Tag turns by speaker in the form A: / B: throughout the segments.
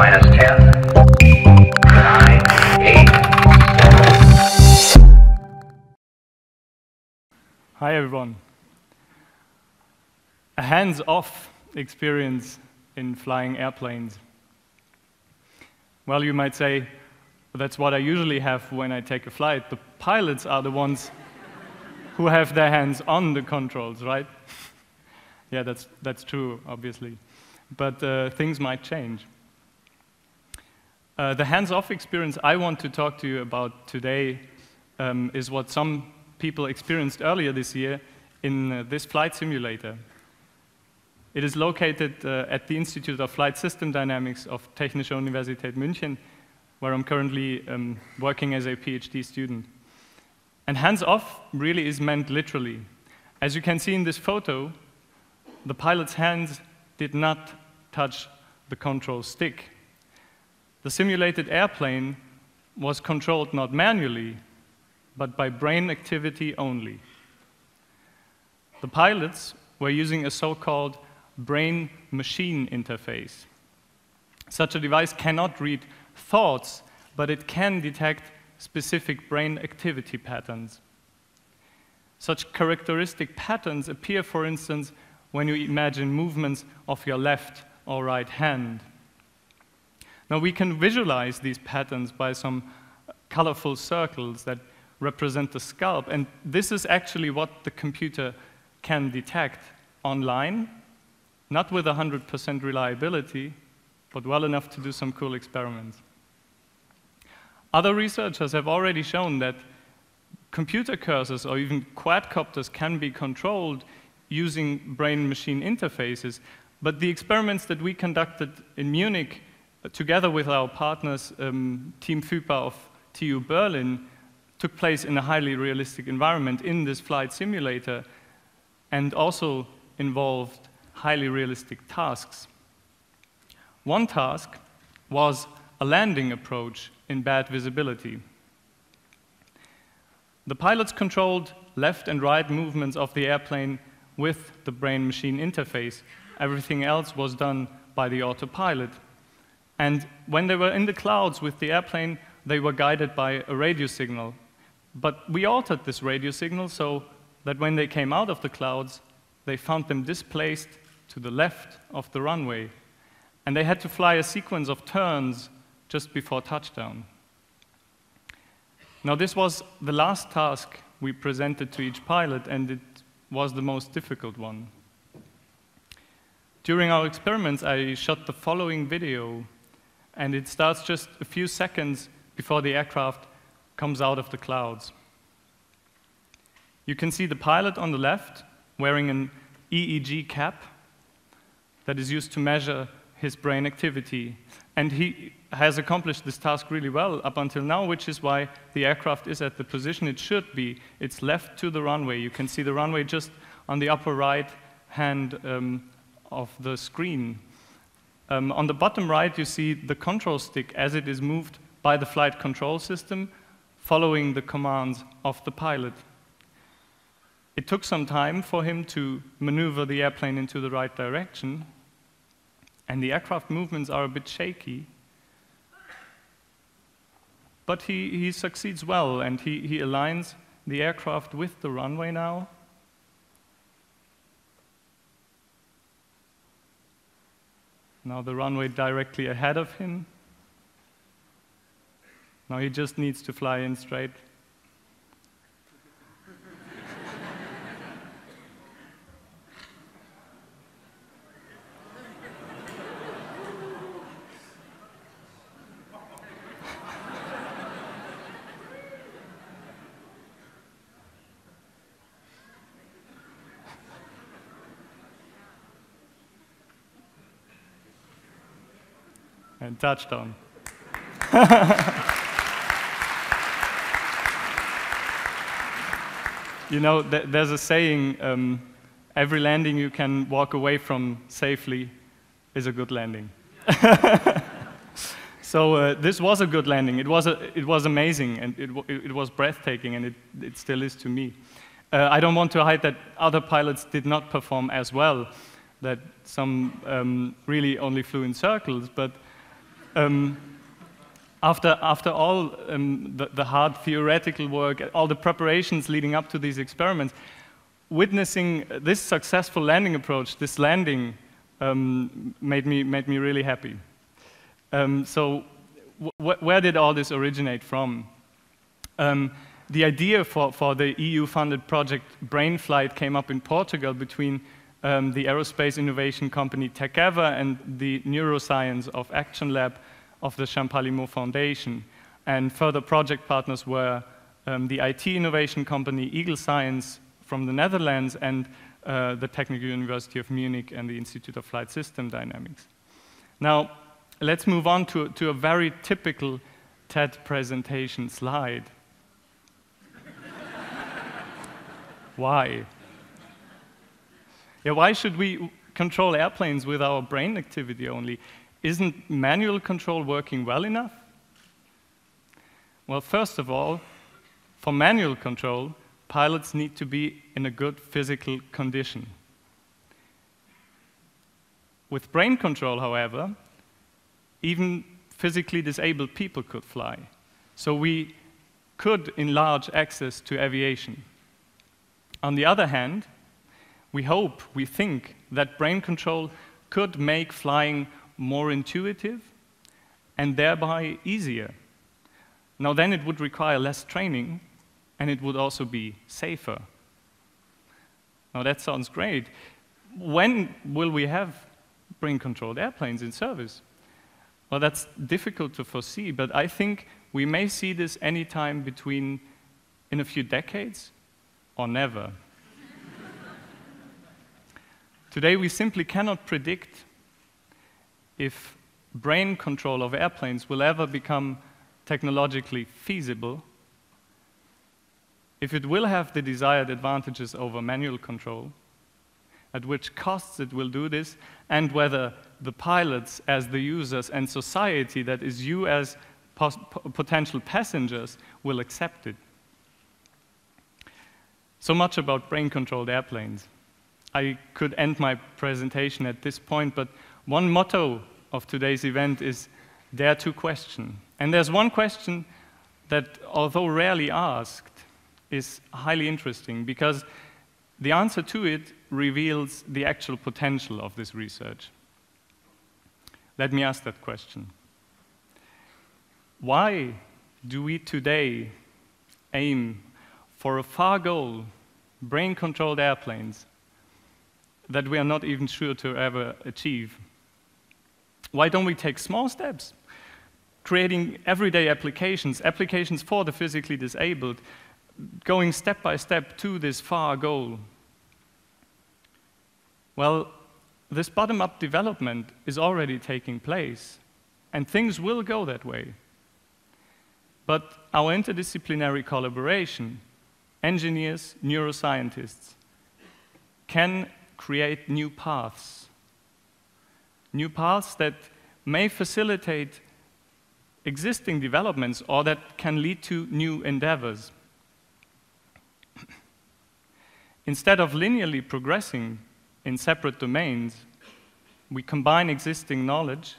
A: minus 10, 9, 8, 7.
B: Hi, everyone. A hands off experience in flying airplanes. Well, you might say, that's what I usually have when I take a flight. The pilots are the ones who have their hands on the controls, right? yeah, that's, that's true, obviously. But uh, things might change. Uh, the hands off experience I want to talk to you about today um, is what some people experienced earlier this year in uh, this flight simulator. It is located uh, at the Institute of Flight System Dynamics of Technische Universität München, where I'm currently um, working as a PhD student. And hands off really is meant literally. As you can see in this photo, the pilot's hands did not touch the control stick. The simulated airplane was controlled not manually, but by brain activity only. The pilots were using a so-called brain-machine interface. Such a device cannot read thoughts, but it can detect specific brain activity patterns. Such characteristic patterns appear, for instance, when you imagine movements of your left or right hand. Now, we can visualize these patterns by some colorful circles that represent the scalp, and this is actually what the computer can detect online, not with 100% reliability, but well enough to do some cool experiments. Other researchers have already shown that computer cursors or even quadcopters can be controlled using brain-machine interfaces, but the experiments that we conducted in Munich, together with our partners, um, Team PhyPA of TU Berlin, took place in a highly realistic environment in this flight simulator and also involved highly realistic tasks. One task was a landing approach in bad visibility. The pilots controlled left and right movements of the airplane with the brain-machine interface. Everything else was done by the autopilot. And when they were in the clouds with the airplane, they were guided by a radio signal. But we altered this radio signal so that when they came out of the clouds, they found them displaced to the left of the runway. And they had to fly a sequence of turns just before touchdown. Now, this was the last task we presented to each pilot, and it was the most difficult one. During our experiments, I shot the following video, and it starts just a few seconds before the aircraft comes out of the clouds. You can see the pilot on the left wearing an EEG cap that is used to measure his brain activity. And he has accomplished this task really well up until now, which is why the aircraft is at the position it should be. It's left to the runway. You can see the runway just on the upper right hand um, of the screen. Um, on the bottom right, you see the control stick as it is moved by the flight control system, following the commands of the pilot. It took some time for him to maneuver the airplane into the right direction, and the aircraft movements are a bit shaky. But he, he succeeds well, and he, he aligns the aircraft with the runway now. Now the runway directly ahead of him. Now he just needs to fly in straight. And touched touchdown. you know, th there's a saying um, every landing you can walk away from safely is a good landing. so uh, this was a good landing. It was, a, it was amazing, and it, it was breathtaking, and it, it still is to me. Uh, I don't want to hide that other pilots did not perform as well, that some um, really only flew in circles, but Um, after, after all um, the, the hard theoretical work, all the preparations leading up to these experiments, witnessing this successful landing approach, this landing, um, made, me, made me really happy. Um, so, where did all this originate from? Um, the idea for, for the EU funded project Brainflight came up in Portugal between um, the aerospace innovation company TEKEVER and the neuroscience of Action Lab of the Champalimaud Foundation. And further project partners were um, the IT innovation company Eagle Science from the Netherlands and uh, the Technical University of Munich and the Institute of Flight System Dynamics. Now, let's move on to, to a very typical TED presentation slide. why? Yeah, why should we control airplanes with our brain activity only? Isn't manual control working well enough? Well, first of all, for manual control, pilots need to be in a good physical condition. With brain control, however, even physically disabled people could fly. So we could enlarge access to aviation. On the other hand, we hope, we think, that brain control could make flying more intuitive and thereby easier. Now, then it would require less training and it would also be safer. Now, that sounds great. When will we have brain controlled airplanes in service? Well, that's difficult to foresee, but I think we may see this anytime between in a few decades or never. Today, we simply cannot predict if brain control of airplanes will ever become technologically feasible, if it will have the desired advantages over manual control, at which costs it will do this, and whether the pilots, as the users, and society, that is, you as potential passengers, will accept it. So much about brain controlled airplanes. I could end my presentation at this point, but one motto of today's event is dare to question. And there's one question that, although rarely asked, is highly interesting because the answer to it reveals the actual potential of this research. Let me ask that question. Why do we today aim for a far goal, brain controlled airplanes, that we are not even sure to ever achieve. Why don't we take small steps? Creating everyday applications, applications for the physically disabled, going step by step to this far goal. Well, this bottom up development is already taking place, and things will go that way. But our interdisciplinary collaboration, engineers, neuroscientists, can create new paths. New paths that may facilitate existing developments or that can lead to new endeavors. Instead of linearly progressing in separate domains, we combine existing knowledge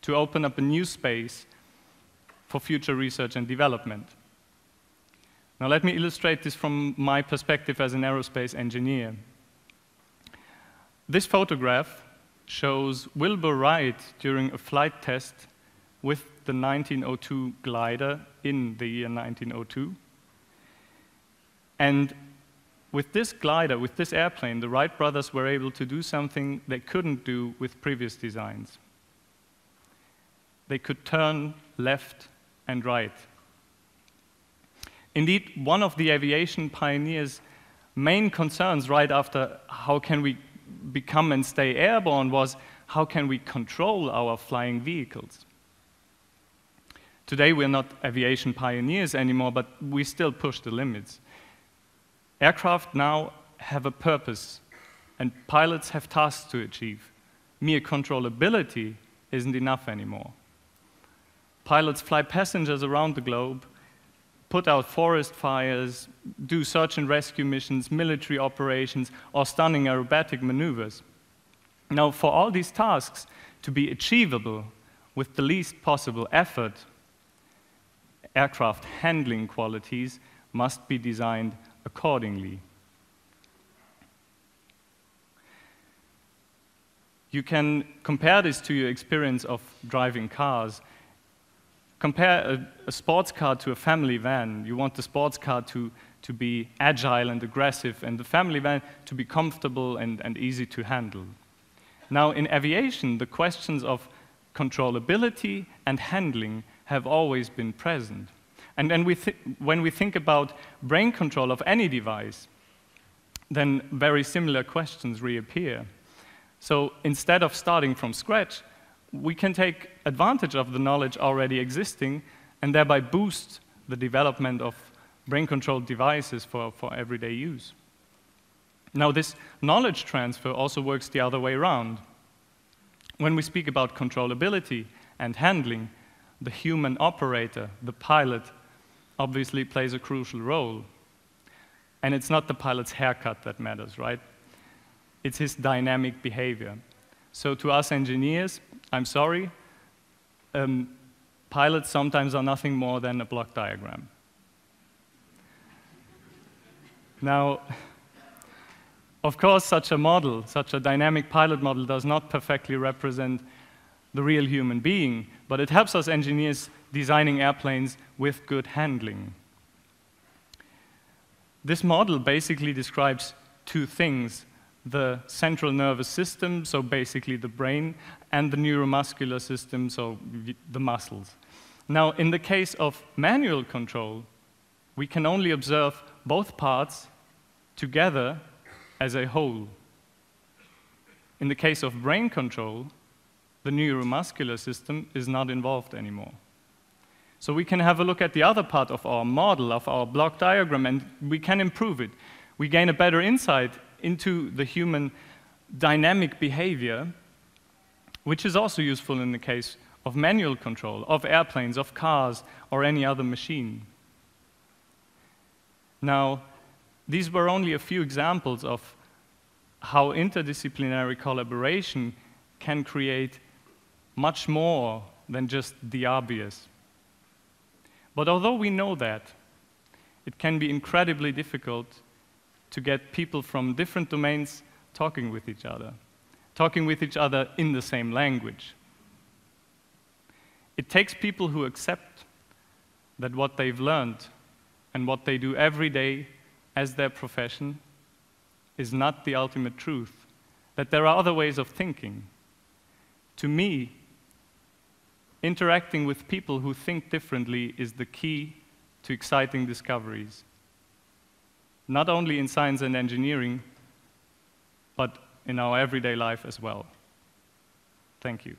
B: to open up a new space for future research and development. Now, let me illustrate this from my perspective as an aerospace engineer. This photograph shows Wilbur Wright during a flight test with the 1902 glider in the year 1902. And with this glider, with this airplane, the Wright brothers were able to do something they couldn't do with previous designs. They could turn left and right. Indeed, one of the aviation pioneers' main concerns right after how can we become and stay airborne was how can we control our flying vehicles? Today, we're not aviation pioneers anymore, but we still push the limits. Aircraft now have a purpose, and pilots have tasks to achieve. Mere controllability isn't enough anymore. Pilots fly passengers around the globe put out forest fires, do search and rescue missions, military operations, or stunning aerobatic maneuvers. Now, for all these tasks to be achievable, with the least possible effort, aircraft handling qualities must be designed accordingly. You can compare this to your experience of driving cars. Compare a, a, sports car to a family van. You want the sports car to, to be agile and aggressive, and the family van to be comfortable and, and easy to handle. Now, in aviation, the questions of controllability and handling have always been present. And then we when we think about brain control of any device, then very similar questions reappear. So instead of starting from scratch, we can take advantage of the knowledge already existing and thereby boost the development of brain controlled devices for, for everyday use. Now, this knowledge transfer also works the other way around. When we speak about controllability and handling, the human operator, the pilot, obviously plays a crucial role. And it's not the pilot's haircut that matters, right? It's his dynamic behavior. So, to us engineers, I'm sorry, um, pilots sometimes are nothing more than a block diagram. Now, of course, such a model, such a dynamic pilot model, does not perfectly represent the real human being, but it helps us engineers designing airplanes with good handling. This model basically describes two things the central nervous system, so basically the brain, and the neuromuscular system, so the muscles. Now, in the case of manual control, we can only observe both parts together as a whole. In the case of brain control, the neuromuscular system is not involved anymore. So we can have a look at the other part of our model, of our block diagram, and we can improve it. We gain a better insight into the human dynamic behavior, which is also useful in the case of manual control, of airplanes, of cars, or any other machine. Now, these were only a few examples of how interdisciplinary collaboration can create much more than just the obvious. But although we know that, it can be incredibly difficult to get people from different domains talking with each other, talking with each other in the same language. It takes people who accept that what they've learned and what they do every day as their profession is not the ultimate truth, that there are other ways of thinking. To me, interacting with people who think differently is the key to exciting discoveries, not only in science and engineering, but in our everyday life as well. Thank you.